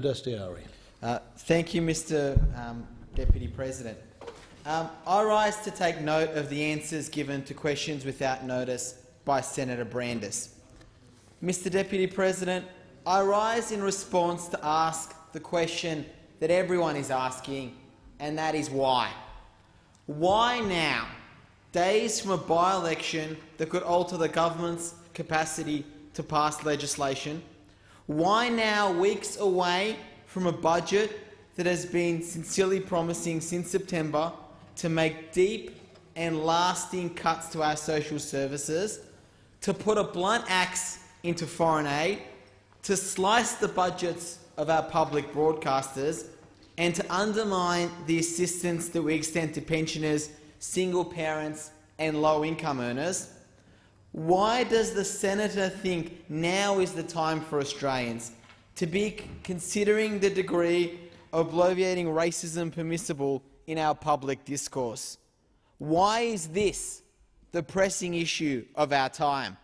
Dastyari. Uh, thank you, Mr um, Deputy President. Um, I rise to take note of the answers given to questions without notice by Senator Brandis. Mr Deputy President, I rise in response to ask the question that everyone is asking, and that is why. Why now, days from a by-election that could alter the government's capacity to pass legislation? Why now, weeks away from a budget that has been sincerely promising since September to make deep and lasting cuts to our social services, to put a blunt axe into foreign aid, to slice the budgets of our public broadcasters, and to undermine the assistance that we extend to pensioners, single parents and low-income earners? Why does the senator think now is the time for Australians to be considering the degree of bloviating racism permissible in our public discourse? Why is this the pressing issue of our time?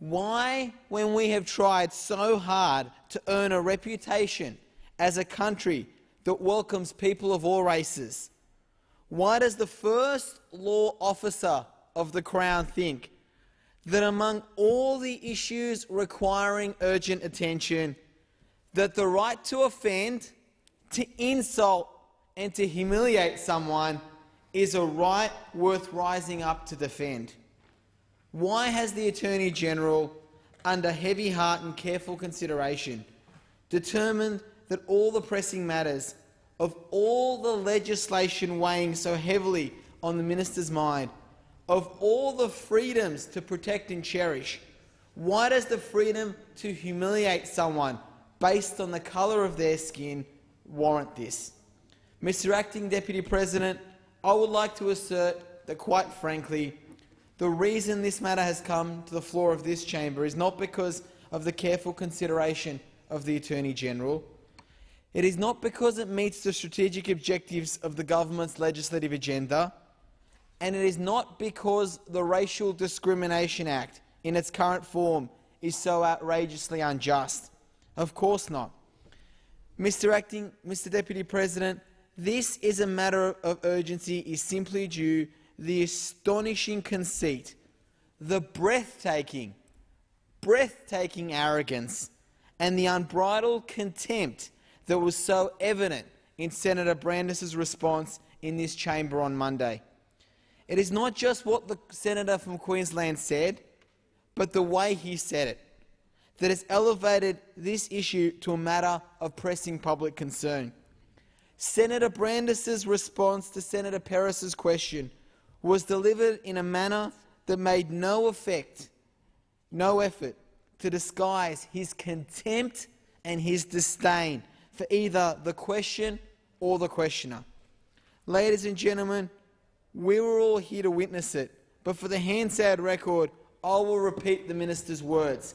Why, when we have tried so hard to earn a reputation as a country that welcomes people of all races, why does the first law officer of the Crown think that among all the issues requiring urgent attention, that the right to offend, to insult and to humiliate someone is a right worth rising up to defend? Why has the Attorney-General, under heavy heart and careful consideration, determined that all the pressing matters of all the legislation weighing so heavily on the minister's mind, of all the freedoms to protect and cherish, why does the freedom to humiliate someone based on the colour of their skin warrant this? Mr Acting Deputy President, I would like to assert that, quite frankly, the reason this matter has come to the floor of this chamber is not because of the careful consideration of the Attorney-General. It is not because it meets the strategic objectives of the government's legislative agenda, and it is not because the Racial Discrimination Act in its current form is so outrageously unjust. Of course not. Mr Acting, Mr Deputy President, this is a matter of urgency is simply due the astonishing conceit, the breathtaking, breathtaking arrogance and the unbridled contempt that was so evident in Senator Brandis's response in this chamber on Monday. It is not just what the senator from Queensland said, but the way he said it, that has elevated this issue to a matter of pressing public concern. Senator Brandis's response to Senator Peris's question was delivered in a manner that made no effect, no effort to disguise his contempt and his disdain for either the question or the questioner. Ladies and gentlemen, we were all here to witness it, but for the Hansard record, I will repeat the minister's words.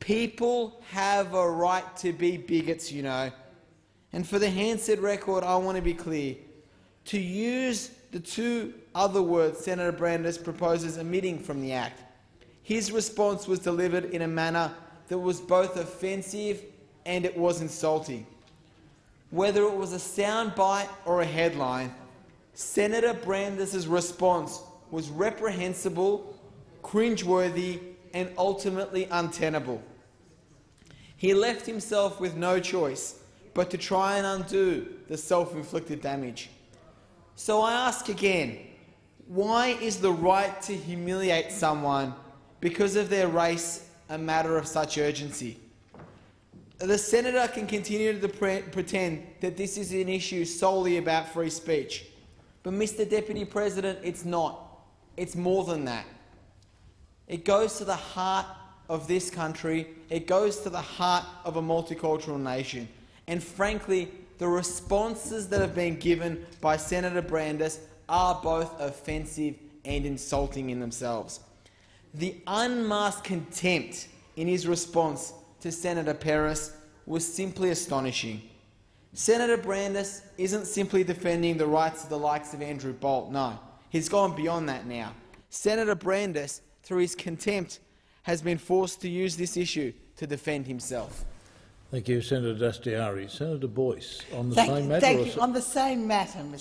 People have a right to be bigots, you know. And for the Hansard record, I want to be clear. To use the two other words Senator Brandis proposes omitting from the Act. His response was delivered in a manner that was both offensive and it was insulting. Whether it was a soundbite or a headline, Senator Brandis's response was reprehensible, cringeworthy and ultimately untenable. He left himself with no choice but to try and undo the self-inflicted damage. So I ask again, why is the right to humiliate someone because of their race a matter of such urgency? The senator can continue to pre pretend that this is an issue solely about free speech. But, Mr Deputy President, it's not. It's more than that. It goes to the heart of this country. It goes to the heart of a multicultural nation. And frankly, the responses that have been given by Senator Brandis are both offensive and insulting in themselves. The unmasked contempt in his response to Senator Peris was simply astonishing. Senator Brandis isn't simply defending the rights of the likes of Andrew Bolt, no. He's gone beyond that now. Senator Brandis, through his contempt, has been forced to use this issue to defend himself. Thank you, Senator Dastyari. Senator Boyce, on the Thank, same matter? thank you. On the same matter, Mr